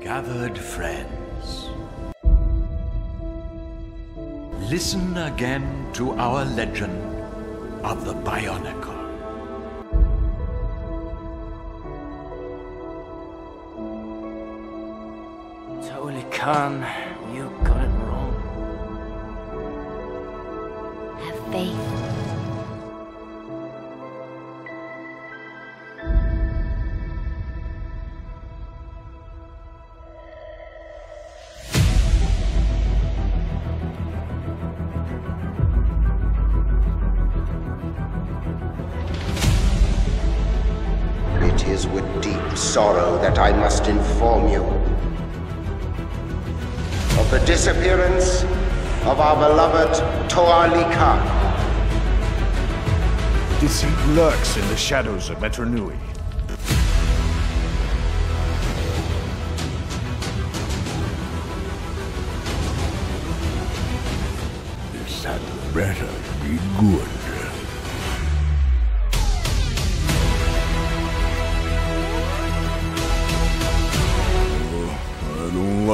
Gathered friends, listen again to our legend of the Bionicle. Toa Lhikan, you got it wrong. Have faith. Is with deep sorrow that I must inform you of the disappearance of our beloved Toa Lhikan. Deceit lurks in the shadows of Metru Nui. This had better be good.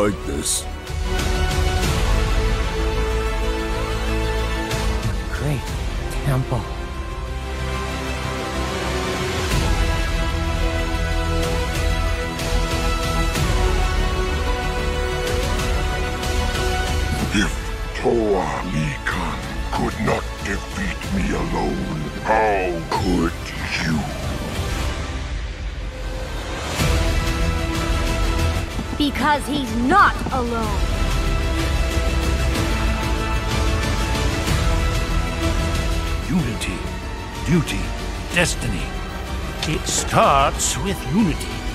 Like this. Great temple. If Toa Lhikan could not defeat me alone, Because he's not alone. Unity, duty, destiny. It starts with unity.